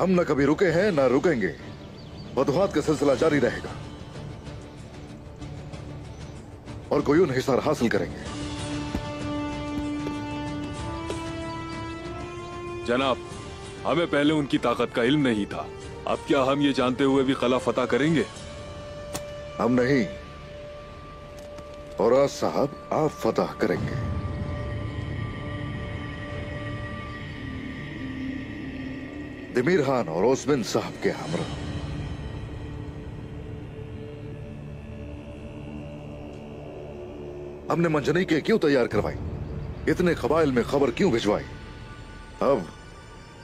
हम न कभी रुके हैं न रुकेंगे। वधुहात का सिलसिला जारी रहेगा। और कोई उन हिसार हासिल करेंगे। जनाब हमें पहले उनकी ताकत का इल्म नहीं था। अब क्या हम ये जानते हुए भी कला फतह करेंगे? हम नहीं। और साहब आप फतह करेंगे। दिमीर खान और ओसमिन साहब के हमरा। हमने मंजनी के क्यों तैयार करवाई? इतने कबाइल में खबर क्यों भिजवाई? अब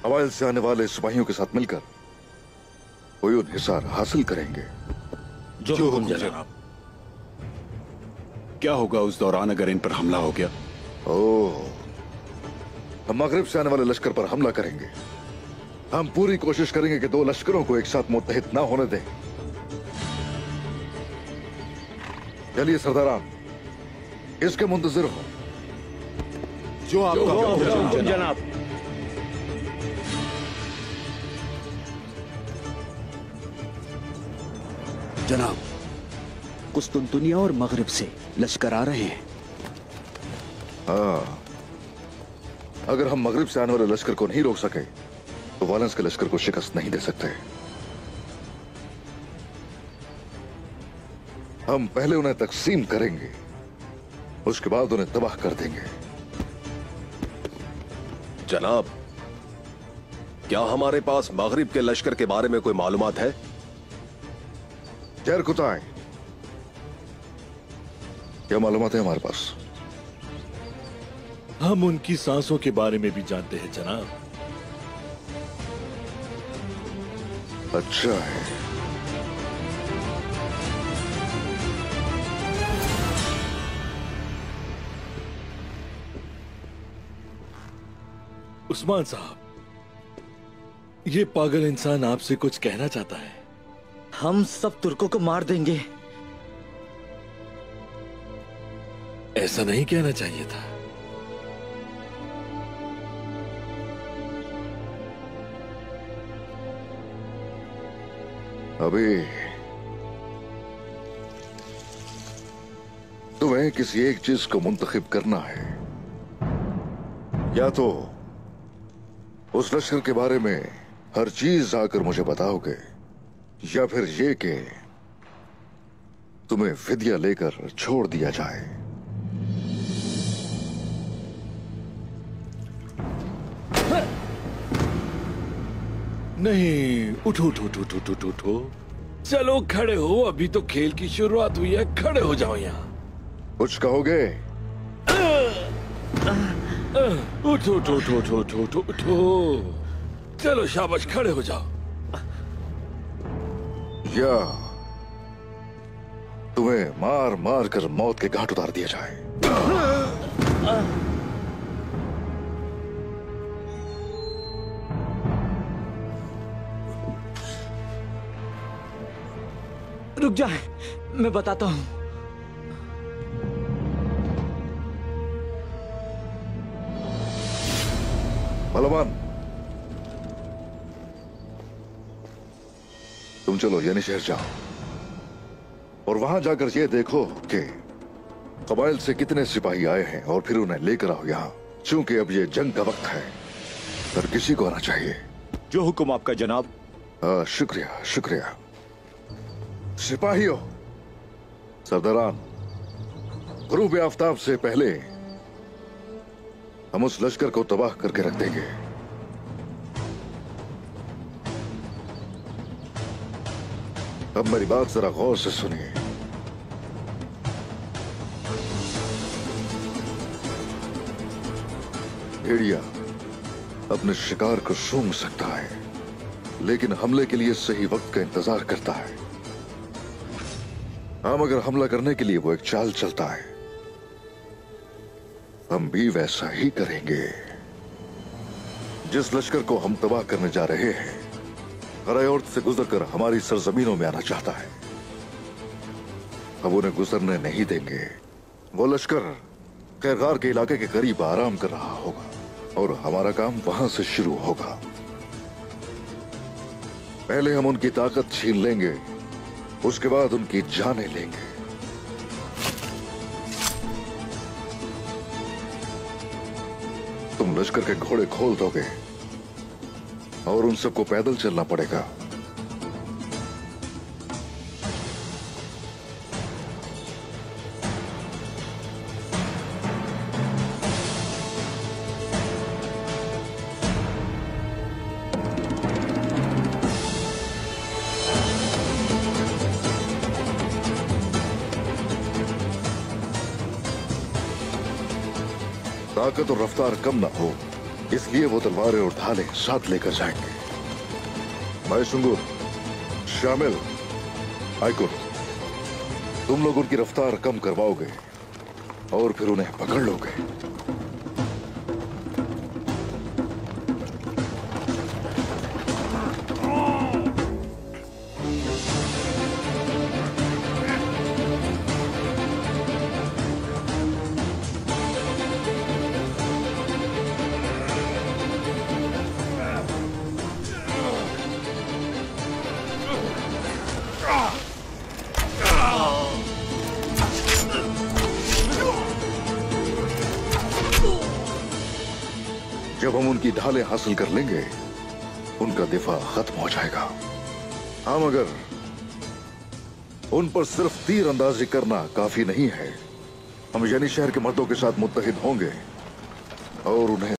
कबाइल से आने वाले सिपाहियों के साथ मिलकर कोई उन हिसार हासिल करेंगे। जो, जो हुक्म जनाब। क्या होगा उस दौरान अगर इन पर हमला हो गया? ओह हम मगरिब से आने वाले लश्कर पर हमला करेंगे। हम पूरी कोशिश करेंगे कि दो लश्करों को एक साथ मुतहद ना होने दें। चलिए सरदारान इसके मुंतजर हो। जो आपका जनाब। जनाब। कुस्तुनतुनिया और मगरब से लश्कर आ रहे हैं। हाँ। अगर हम मगरब से आने वाले लश्कर को नहीं रोक सके तो वालंस के लश्कर को शिकस्त नहीं दे सकते। हम पहले उन्हें तकसीम करेंगे उसके बाद उन्हें तबाह कर देंगे। जनाब क्या हमारे पास मगरिब के लश्कर के बारे में कोई मालूम है? जहर कुताए क्या मालूमात है हमारे पास? हम उनकी सांसों के बारे में भी जानते हैं जनाब। अच्छा है उस्मान साहब ये पागल इंसान आपसे कुछ कहना चाहता है। हम सब तुर्कों को मार देंगे। ऐसा नहीं कहना चाहिए था। अभी तुम्हें किसी एक चीज़ को मुंतखब करना है। या तो उस लश्कर के बारे में हर चीज़ आकर मुझे बताओगे, या फिर ये कि तुम्हें फिदिया लेकर छोड़ दिया जाए। नहीं उठो उठो उठो उठो उठो उठो चलो खड़े हो अभी तो खेल की शुरुआत हुई है खड़े हो जाओ यहाँ कुछ कहोगे उठो उठो उठो उठो उठो उठो उठो चलो शाबाश खड़े हो जाओ या तुम्हें मार मार कर मौत के घाट उतार दिया जाए रुक जाए मैं बताता हूँ। बलवान। तुम चलो यानी शहर जाओ। और वहाँ जाकर ये देखो कि कबाइल से कितने सिपाही आए हैं और फिर उन्हें लेकर आओ यहाँ क्योंकि अब ये जंग का वक्त है। पर किसी को आना चाहिए। जो हुक्म आपका जनाब। हाँ शुक्रिया शुक्रिया। सिपाहियों, सरदारान गुरूब आफ्ताब से पहले हम उस लश्कर को तबाह करके रख देंगे। अब मेरी बात जरा गौर से सुनिए। भेड़िया, अपने शिकार को सूंघ सकता है, लेकिन हमले के लिए सही वक्त का इंतज़ार करता है। हम अगर हमला करने के लिए वो एक चाल चलता है, हम भी वैसा ही करेंगे। जिस लश्कर को हम तबाह करने जा रहे हैं गरायोर्त से गुजरकर हमारी सरजमीनों में आना चाहता है। अब उन्हें गुजरने नहीं देंगे। वो लश्कर कैगार के इलाके के करीब आराम कर रहा होगा और हमारा काम वहाँ से शुरू होगा। पहले हम उनकी ताकत छीन लेंगे। उसके बाद उनकी जाने लेंगे। तुम लश्कर के घोड़े खोल दोगे और उन सबको पैदल चलना पड़ेगा। ताकत और रफ्तार कम ना हो, इसलिए वो तलवारें और ढाले साथ लेकर जाएँगे। मैं सुंगुर शामिल आइकुन, तुम लोग उनकी रफ्तार कम करवाओगे और फिर उन्हें पकड़ लोगे। हम उनकी ढालें हासिल कर लेंगे, उनका दिफा खत्म हो जाएगा। हाँ मगर उन पर सिर्फ़ तीर अंदाजी करना काफ़ी नहीं है। हम यानी शहर के मर्दों के साथ मुतहिद होंगे और उन्हें